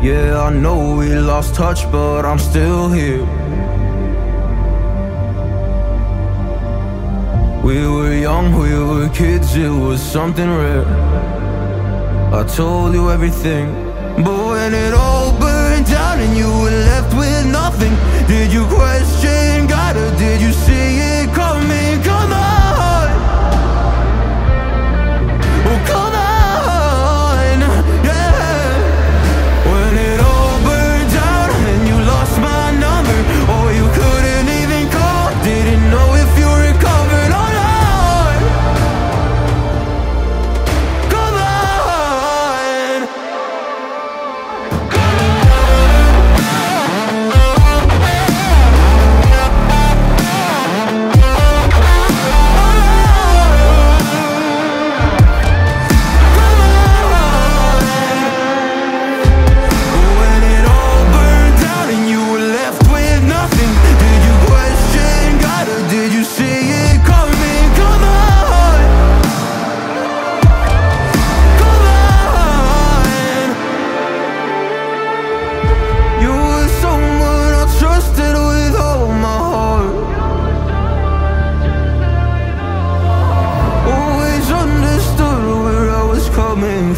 Yeah, I know we lost touch, but I'm still here. We were young, we were kids, it was something rare. I told you everything, but when it all burned down and you were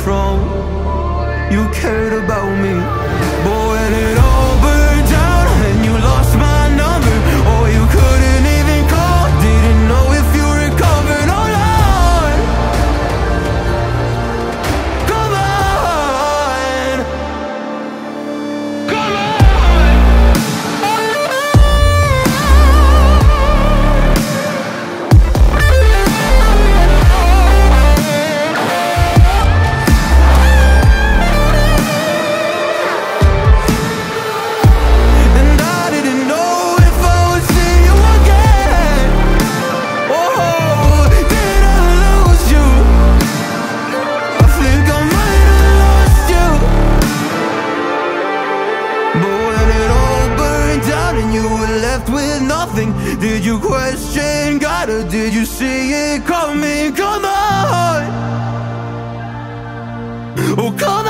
from. You cared about me. Boy, nothing Did you question God or did you see it coming? Come on Oh, come on